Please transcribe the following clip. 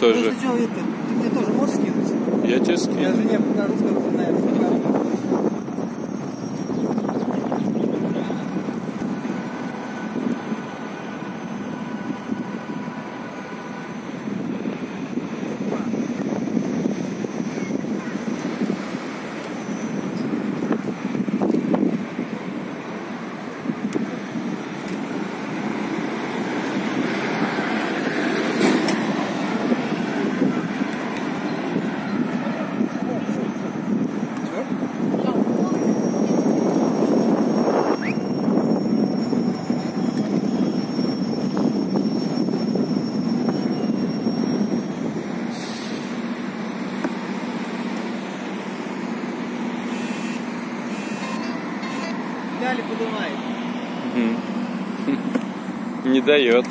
тоже. Ты мне тоже можешь скинуть? Я тебе Я скину. жене покажу, что на эту фотографию. Дали подумай. Мгм. Не дает.